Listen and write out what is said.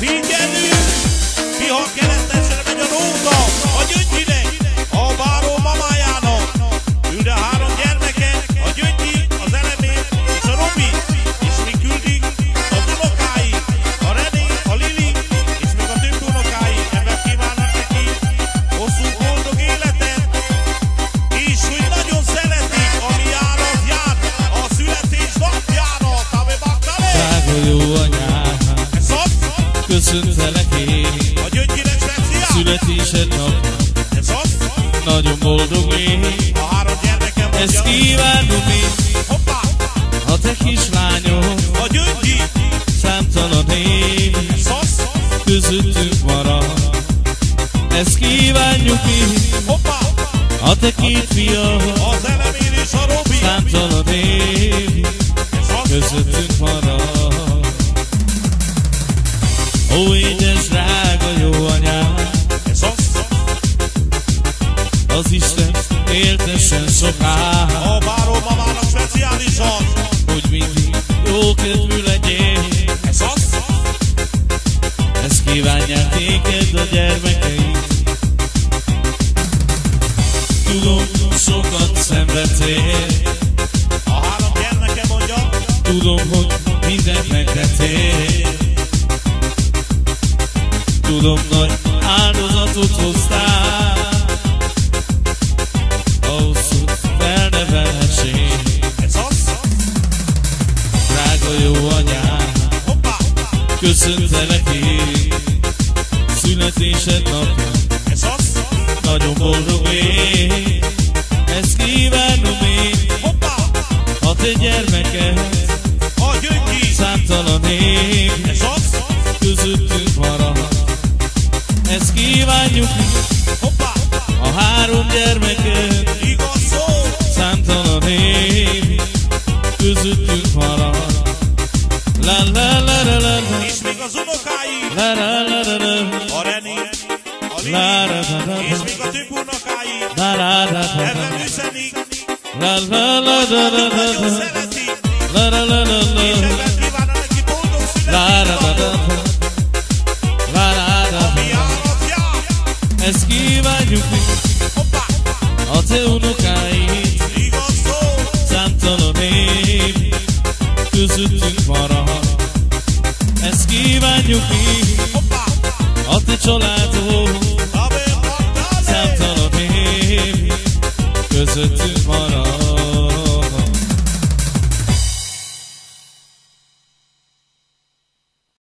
Figyelünk! Pihar keresztesre megy a róta, Születésed nap, Ez az! nagyon boldog én A három gyermekem mondja. Ezt kívánom én, Hoppá! a te kislányod A gyöngyi! Számtalan év Szasz! közöttünk marad Ezt kívánjuk mi, Hoppá! a te két fiad Az elemér és a Robi! Számtalan év Ez az! közöttünk marad Ó, édes, drága Az Isten éltessen sokáig A báró mamának speciálisan! Hogy mindig jó kedvű legyél Ez az! Ezt kívánják néked a gyermekeid Tudom, sokat szenvedtél A három gyermeke mondja. Tudom, hogy mindent megtettél Tudom, nagy áldozatot hoztál Drága jó anyám! Köszöntelek én Születésed napja! Nagyon boldog én Ezt kívánom én! A te gyermeked A! Számtalan az! Közöttünk marad Ezt kívánjuk! A három gyermeked! Számtalan év Közöttünk marad És még az unokái! La la la la la A René, a Lili, La la la la és még a többi unokái! La la la la Ebben üzenik, La la la la la la nagyon la szeretik, La la la la és ebben kívánna neki boldog La la la la születésnapot! Ezt kívánjuk mi! A te unokáid! Számtalan év Közöttünk Ezt kívánjuk mi! A te családod